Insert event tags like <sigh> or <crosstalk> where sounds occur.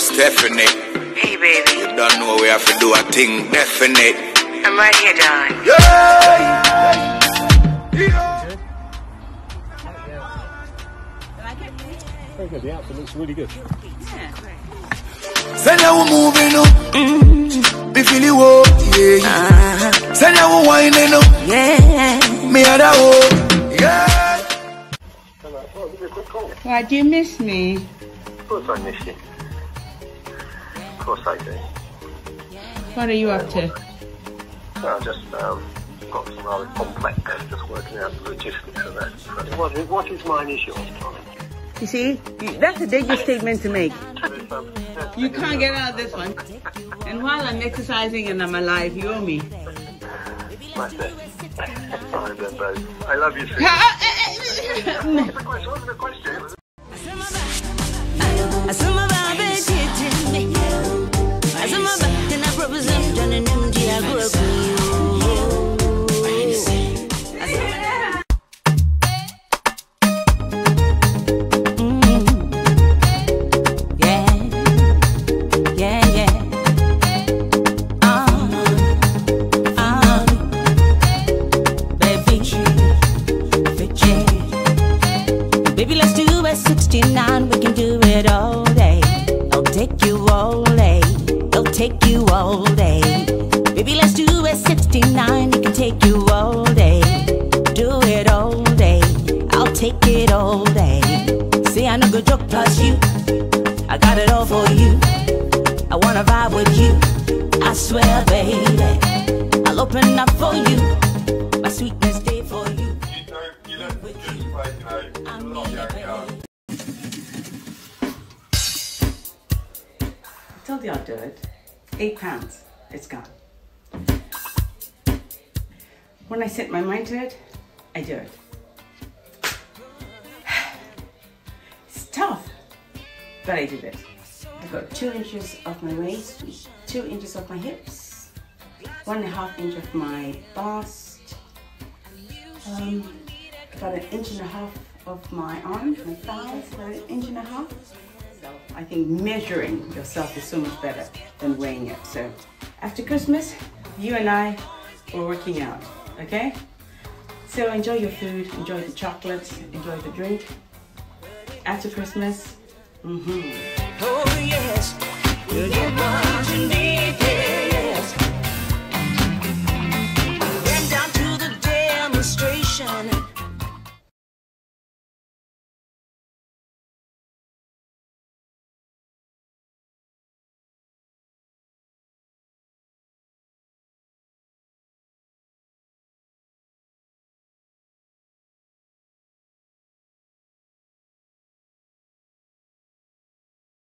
Stephanie. Hey, baby. You don't know we have to do a thing definite. I'm right here, darling. Yeah. Very good. The outfit looks really good. Send you moving up. Me feel you up, yeah. Uh-huh. Send you winding up. Yeah. Me had a hope. Yeah. Why do you miss me? Of course I miss you. Of course I do. What are you up to? Well, I just um, got some rather complex, just working out the logistics of that. What is, what is mine is yours, darling. You see, you- that's a dangerous statement to make. You can't get out of this one. And while I'm exercising and I'm alive, you owe me. That's it. I then both. I love you, Sue. No. What's the question? 69. We can do it all day. I'll take you all day. I'll take you all day. Baby, let's do it 69. It can take you all day. Do it all day. I'll take it all day. See, I know good joke plus you. I got it all for you. I wanna vibe with you. I swear, baby. I'll open up for you. Told you I'd do it. Eight pounds. It's gone. When I set my mind to it, I do it. <sighs> It's tough, but I did it. I've got two inches off my waist, two inches off my hips, one and a half inch of my bust, um, about an inch and a half of my arm, my thighs, about an inch and a half. So I think measuring yourself is so much better than weighing it. So after Christmas, you and I were working out, okay? So enjoy your food, enjoy the chocolates, enjoy the drink. After Christmas, mm-hmm.